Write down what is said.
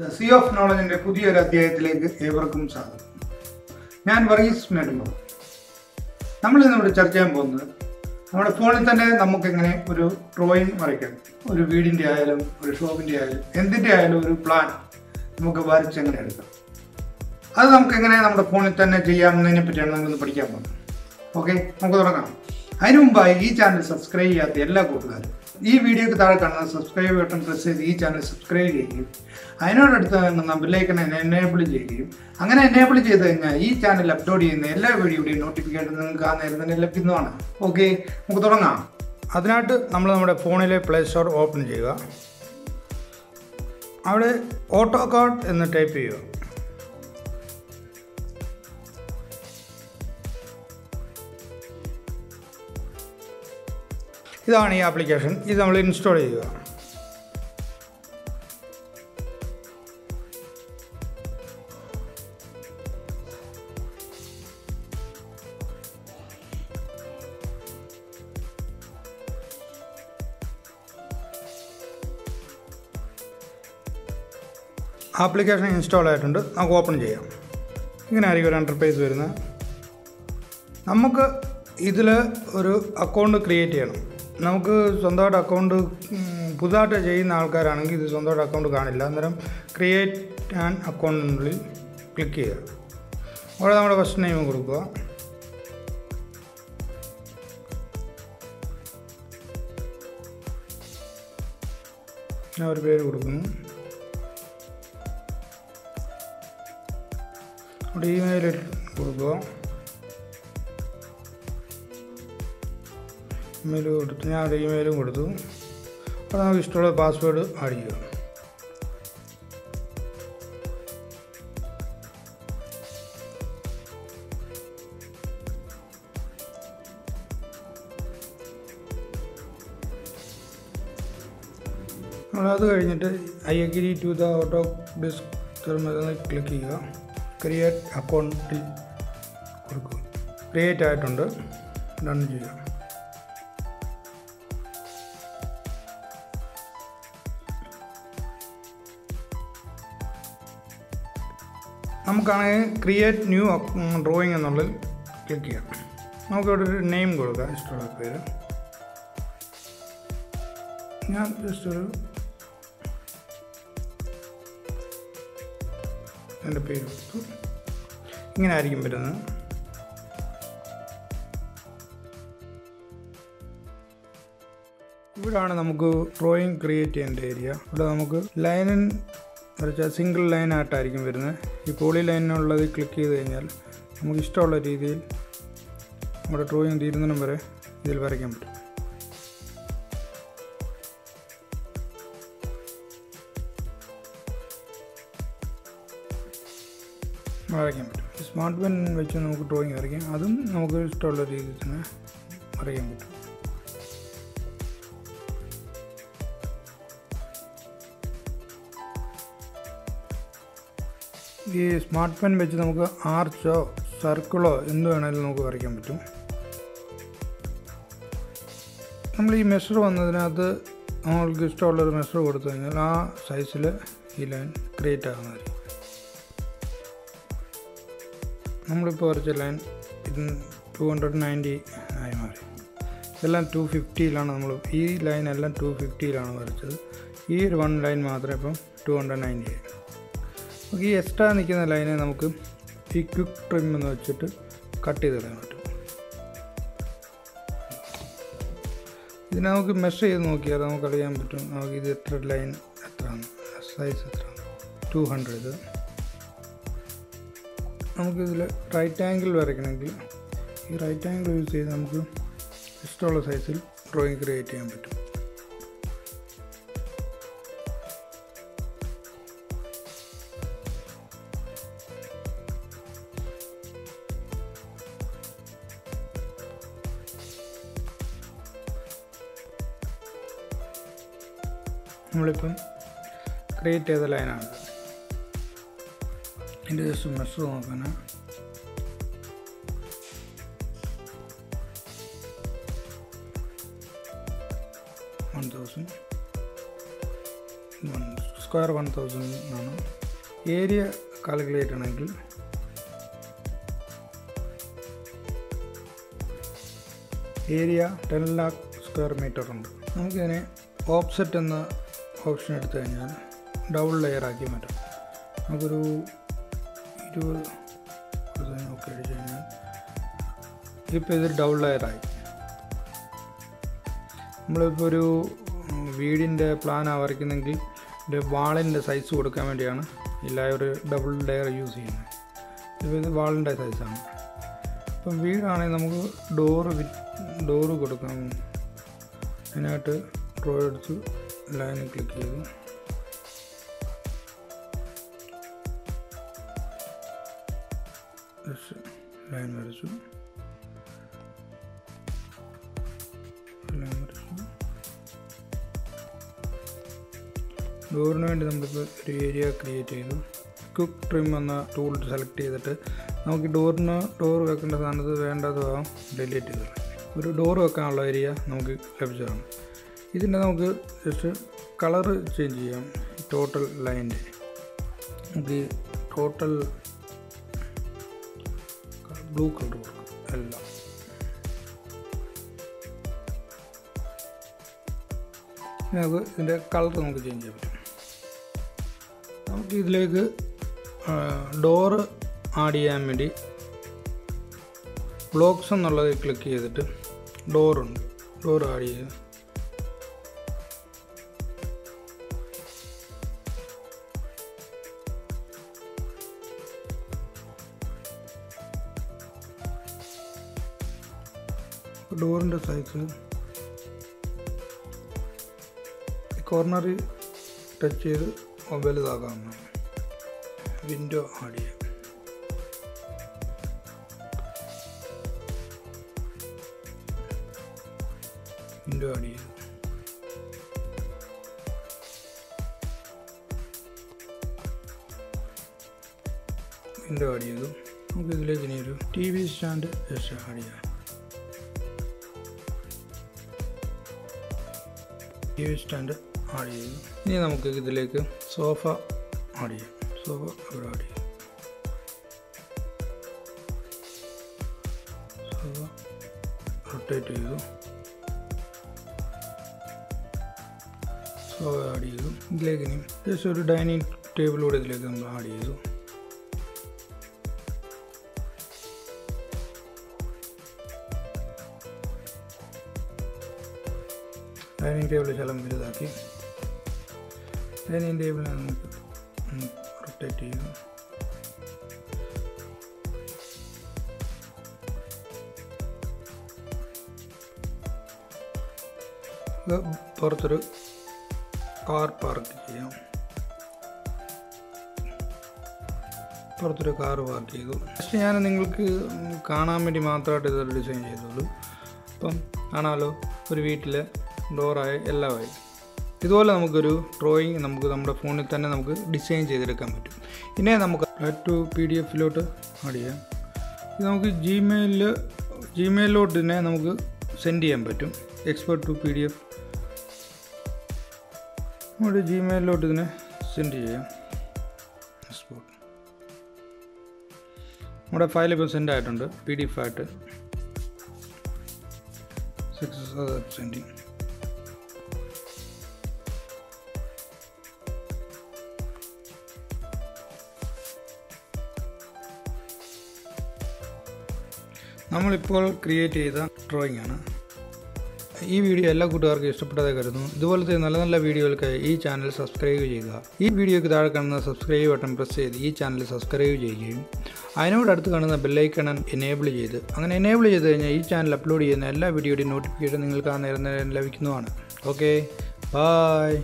The C of നോളജിന്റെ പുതിയൊരു അധ്യായത്തിലേക്ക് ഏവർക്കും സ്വാഗതം. ഞാൻ വർഗീസ് നെടുമ്പോ നമ്മൾ ഇന്നിവിടെ ചർച്ച ചെയ്യാൻ പോകുന്നത് നമ്മുടെ ഫോണിൽ തന്നെ നമുക്കെങ്ങനെ ഒരു ഡ്രോയിങ് വരയ്ക്കാം. ഒരു വീടിന്റെ ആയാലും ഒരു ഷോപ്പിന്റെ ആയാലും എന്തിന്റെ ആയാലും ഒരു പ്ലാൻ നമുക്ക് വരച്ച് എങ്ങനെ എടുക്കാം. അത് നമുക്കെങ്ങനെ നമ്മുടെ ഫോണിൽ തന്നെ ചെയ്യാമെന്നതിനെ പറ്റിയാണ് നമ്മളിന്ന് പഠിക്കാൻ പോകുന്നത്. ഓക്കെ നമുക്ക് തുടങ്ങാം. അതിനു മുമ്പായി ഈ ചാനൽ സബ്സ്ക്രൈബ് ചെയ്യാത്ത എല്ലാ കൂട്ടുകാരും ഈ വീഡിയോക്ക് താഴെ കാണുന്ന സബ്സ്ക്രൈബ് ബട്ടൺ പ്രസ് ചെയ്ത് ഈ ചാനൽ സബ്സ്ക്രൈബ് ചെയ്യുകയും അതിനോടടുത്ത് കാണുന്ന ബെല്ലൈക്കൺ എനേബിൾ ചെയ്യുകയും അങ്ങനെ എനേബിൾ ചെയ്ത് കഴിഞ്ഞാൽ ഈ ചാനൽ അപ്ലോഡ് ചെയ്യുന്ന എല്ലാ വീഡിയോയുടെയും നോട്ടിഫിക്കേഷൻ നിങ്ങൾക്ക് ആ നേരം തന്നെ ലഭിക്കുന്നതാണ്. ഓക്കെ നമുക്ക് തുടങ്ങാം. അതിനായിട്ട് നമ്മൾ നമ്മുടെ ഫോണിലെ പ്ലേ സ്റ്റോർ ഓപ്പൺ ചെയ്യുക. അവിടെ ഓട്ടോ കാർഡ് എന്ന് ടൈപ്പ് ചെയ്യുക. ഇതാണ് ഈ ആപ്ലിക്കേഷൻ ഇത് നമ്മൾ ഇൻസ്റ്റാൾ ചെയ്യുക. ആപ്ലിക്കേഷൻ ഇൻസ്റ്റാൾ ആയിട്ടുണ്ട്. നമുക്ക് ഓപ്പൺ ചെയ്യാം. ഇങ്ങനെ ആയിരിക്കും ഒരു എന്റർപ്രൈസ് വരുന്നത്. നമുക്ക് ഇതിൽ ഒരു അക്കൗണ്ട് ക്രിയേറ്റ് ചെയ്യണം. നമുക്ക് സ്വന്തമായിട്ട് അക്കൗണ്ട് പുതുതായിട്ട് ചെയ്യുന്ന ആൾക്കാരാണെങ്കിൽ ഇത് സ്വന്തമായിട്ട് അക്കൗണ്ട് കാണില്ല. അന്നേരം ക്രിയേറ്റ് ആൻ അക്കൗണ്ടിനുള്ളിൽ ക്ലിക്ക് ചെയ്യുക. അവിടെ നമ്മുടെ ഫസ്റ്റ് നെയിം കൊടുക്കുക. ഞാൻ ഒരു പേര് കൊടുക്കുന്നു. അവിടെ ഇമെയിൽ കൊടുക്കുക. ഇമെയിൽ കൊടുത്തു. ഞാൻ അത് ഇമെയിലും കൊടുത്തു. അപ്പോൾ നമുക്ക് ഇഷ്ടമുള്ള പാസ്വേഡ് ആഡ് ചെയ്യുക നമ്മളത് കഴിഞ്ഞിട്ട് I agree to the Autodesk തുറന്ന് ക്ലിക്ക് ചെയ്യുക. ക്രിയേറ്റ് അക്കൗണ്ടിൽ കൊടുക്കുക. ക്രിയേറ്റ് ആയിട്ടുണ്ട്. ഡൺ ചെയ്യുക. നമുക്കാണെങ്കിൽ ക്രിയേറ്റ് ന്യൂ ഡ്രോയിങ് എന്നുള്ളിൽ ക്ലിക്ക് ചെയ്യാം. നമുക്കിവിടെ ഒരു നെയിം കൊടുക്കാം ഇഷ്ടമുള്ള പേര്. ഞാൻ ജസ്റ്റ് ഒരു എന്റെ പേര് കൊടുത്തു. ഇങ്ങനെ ആയിരിക്കും വരുന്നത്. ഇവിടാണ് നമുക്ക് ഡ്രോയിങ് ക്രിയേറ്റ് ചെയ്യേണ്ട ഏരിയ ഇവിടെ നമുക്ക് ലൈനിൻ വരച്ചാൽ സിംഗിൾ ലൈൻ ആയിട്ടായിരിക്കും വരുന്നത്. ഈ പോളി ലൈനുള്ളത് ക്ലിക്ക് ചെയ്ത് കഴിഞ്ഞാൽ നമുക്ക് ഇഷ്ടമുള്ള രീതിയിൽ നമ്മുടെ ഡ്രോയിങ് തീരുന്നിടം വരെ ഇതിൽ വരയ്ക്കാൻ പറ്റും. വരയ്ക്കാൻ പറ്റും. സ്മാർട്ട് പെൻ വെച്ച് നമുക്ക് ഡ്രോയിങ് വരയ്ക്കാം. അതും നമുക്ക് ഇഷ്ടമുള്ള രീതിയിൽ തന്നെ വരയ്ക്കാൻ പറ്റും. ഈ സ്മാർട്ട് പെൻ വെച്ച് നമുക്ക് ആർച്ചോ സർക്കിളോ എന്ത് വേണമെങ്കിലും നമുക്ക് വരയ്ക്കാൻ പറ്റും. നമ്മൾ ഈ മെഷർ വന്നതിനകത്ത് നമ്മൾക്ക് ഇഷ്ടമുള്ളൊരു മെഷർ കൊടുത്തു കഴിഞ്ഞാൽ ആ സൈസിൽ ഈ ലൈൻ ക്രിയേറ്റ് ആകുന്നതായിരിക്കും നമ്മളിപ്പോൾ വരച്ച ലൈൻ ഇത് ടു ഹൺഡ്രഡ് നയന്റി ആയി മാറി. ഇതെല്ലാം ടു ഫിഫ്റ്റിയിലാണ് നമ്മൾ ഈ ലൈൻ എല്ലാം ടു ഫിഫ്റ്റിയിലാണ് വരച്ചത്. ഈ ഒരു വൺ ലൈൻ മാത്രമേ ഇപ്പം ടു ഹൺഡ്രഡ് നയന്റി ആയി നമുക്ക് ഈ എക്സ്ട്രാ നിൽക്കുന്ന ലൈനെ നമുക്ക് ഈ ക്വിക്ക് ട്രിം എന്ന് വെച്ചിട്ട് കട്ട് ചെയ്ത് കളയാൻ പറ്റും. ഇതിനെ നമുക്ക് മെഷർ ചെയ്ത് നോക്കിയാൽ നമുക്ക് അറിയാൻ പറ്റും നമുക്ക് ഇത് എത്ര ലൈൻ എത്രയാണ് സൈസ് എത്രയാണ്. ടു ഹൺഡ്രഡ് നമുക്കിതിൽ റൈറ്റ് ആംഗിൾ വരയ്ക്കണമെങ്കിൽ ഈ റൈറ്റ് ആംഗിൾ യൂസ് ചെയ്ത് നമുക്ക് ഇഷ്ടമുള്ള സൈസിൽ ഡ്രോയിങ് ക്രിയേറ്റ് ചെയ്യാൻ പറ്റും. നമ്മളിപ്പം ക്രിയേറ്റ് ചെയ്ത ലൈനാണ് എന്റെ ജസ്റ്റ് മെഷർ നോക്കാൻ one thousand one square one thousand ആണ്. ഏരിയ കാൽക്കുലേറ്റ് ആണെങ്കിൽ area ten lakh square metre ഉണ്ട്. നമുക്കിതിനെ ഓപ്സെറ്റ് എന്ന ഓപ്ഷൻ എടുത്തു കഴിഞ്ഞാൽ ഡബിൾ ലെയർ ആക്കി മാറ്റാം നമുക്കൊരു ഇരുപത് ഒക്കെ അടിച്ചു കഴിഞ്ഞാൽ ഇപ്പോൾ ഇത് ഡബിൾ ലെയറായി നമ്മളിപ്പോൾ ഒരു വീടിന്റെ പ്ലാനാണ് വരയ്ക്കുന്നെങ്കിൽ ഒരു വാളിന്റെ സൈസ് കൊടുക്കാൻ വേണ്ടിയാണ് ഇല്ല ഒരു ഡബിൾ ലെയർ യൂസ് ചെയ്യുന്നത്. ഇപ്പോൾ ഇത് വാളിന്റെ സൈസാണ് ഇപ്പം വീടാണെങ്കിൽ നമുക്ക് ഡോറ് ഡോറ് കൊടുക്കാം അതിനായിട്ട് ഡ്രോ എടുത്ത്. ലൈനിൽ ക്ലിക്ക് ചെയ്തു. ലൈൻ വരച്ചു. ഡോറിന് വേണ്ടി നമ്മളിപ്പോൾ ഒരു ഏരിയ ക്രിയേറ്റ് ചെയ്തു. ക്വിക്ക് ട്രിം എന്ന ടൂൾ സെലക്ട് ചെയ്തിട്ട് നമുക്ക് ഡോറിന് ഡോർ വെക്കേണ്ട സ്ഥാനത്ത് വേണ്ടതാവും ഡിലീറ്റ് ചെയ്തു. ഒരു ഡോർ വെക്കാനുള്ള ഏരിയ നമുക്ക് ലഭിച്ചതാണ്. ഇതിന്റെ നമുക്ക് ജസ്റ്റ് കളറ് ചേഞ്ച് ചെയ്യാം. ടോട്ടൽ ലൈന്റെ നമുക്ക് ടോട്ടൽ ബ്ലൂ കളർ കൊടുക്കാം. എല്ലാം. നമുക്ക് ഇതിന്റെ കളർ നമുക്ക് ചേഞ്ച് ചെയ്യാം നമുക്ക് ഇതിലേക്ക് ഡോറ് ആഡ് ചെയ്യാൻ വേണ്ടി ബ്ലോക്സ് എന്നുള്ളത് ക്ലിക്ക് ചെയ്തിട്ട് ഡോറുണ്ട് ഡോർ ആഡ് ചെയ്ത് ഡോറിന്റെ സൈസ്. കോർണർ ടച്ച് ചെയ്ത് വലുതാക്കാം. വിൻഡോ ആഡ് ചെയ്യാം. വിൻഡോ ആഡ് ചെയ്യാം. വിൻഡോ ആഡ് ചെയ്തു. നമുക്ക് ഇതിലേക്ക് ഇനി ഒരു T V stand just add ചെയ്യാം. ടി വി സ്റ്റാൻഡ് ആഡ് ചെയ്യുന്നു. ഇനി നമുക്ക് ഇതിലേക്ക് സോഫ ആഡ് ചെയ്യാം. സോഫ ഇവിടെ ആഡ് ചെയ്യാം. സോഫ റൊട്ടേറ്റ് ചെയ്തു. സോഫ ആഡ് ചെയ്തു. ഇതിലേക്ക് ഇനി ജസ്റ്റ് ഒരു ഡൈനിങ് ടേബിൾ കൂടെ ഇതിലേക്ക് നമ്മൾ ആഡ് ചെയ്തു. ഡൈനിങ് ടേബിൾ ശലം വലുതാക്കി. ഡൈനിങ് ടേബിളിനെ നമുക്ക് റൊട്ടേറ്റ് ചെയ്യുക പുറത്തൊരു കാർ പാർക്ക് ചെയ്യാം. പുറത്തൊരു കാർ പാർക്ക് ചെയ്തു. പക്ഷേ ഞാൻ നിങ്ങൾക്ക് കാണാൻ വേണ്ടി മാത്രമായിട്ട് ഇതൊരു ഡിസൈൻ ചെയ്തോളൂ. അപ്പം കാണാമല്ലോ ഒരു വീട്ടിൽ ഡോറായി എല്ലാമായി. ഇതുപോലെ നമുക്കൊരു ഡ്രോയിങ് നമുക്ക് നമ്മുടെ ഫോണിൽ തന്നെ നമുക്ക് ഡിസൈൻ ചെയ്തെടുക്കാൻ പറ്റും. ഇനി നമുക്ക് ടു പി ഡി എഫിലോട്ട് ആഡ് ചെയ്യാം. ഇത് നമുക്ക് ജിമെയിലിൽ ജിമെയിലോട്ട് തന്നെ നമുക്ക് സെൻഡ് ചെയ്യാൻ പറ്റും. Expert to P D F നമ്മുടെ ജിമെയിലോട്ട് ഇതിനെ സെൻഡ് ചെയ്യാം. എക്സ്പോർട്ട് നമ്മുടെ ഫയൽ ഇപ്പോൾ സെൻഡ് ആയിട്ടുണ്ട്. പി ഡി എഫ് ആയിട്ട് സക്സസ് സെൻഡിങ് നമ്മളിപ്പോൾ ക്രിയേറ്റ് ചെയ്ത ഡ്രോയിങ് ആണ്. ഈ വീഡിയോ എല്ലാ കൂട്ടുകാർക്കും ഇഷ്ടപ്പെട്ടതായി കരുതുന്നു. ഇതുപോലത്തെ നല്ല നല്ല വീഡിയോകൾക്കായി ഈ ചാനൽ സബ്സ്ക്രൈബ് ചെയ്യുക. ഈ വീഡിയോയ്ക്ക് താഴെ കാണുന്ന സബ്സ്ക്രൈബ് ബട്ടൺ പ്രസ് ചെയ്ത് ഈ ചാനൽ സബ്സ്ക്രൈബ് ചെയ്യുകയും അതിനോട് അടുത്ത് കാണുന്ന ബെല്ലൈക്കൺ എനേബിൾ ചെയ്ത് അങ്ങനെ എനേബിൾ ചെയ്ത് കഴിഞ്ഞാൽ ഈ ചാനൽ അപ്ലോഡ് ചെയ്യുന്ന എല്ലാ വീഡിയോയുടെയും നോട്ടിഫിക്കേഷൻ നിങ്ങൾക്ക് ആ നേരം നേരം ലഭിക്കുന്നതാണ്. Okay bye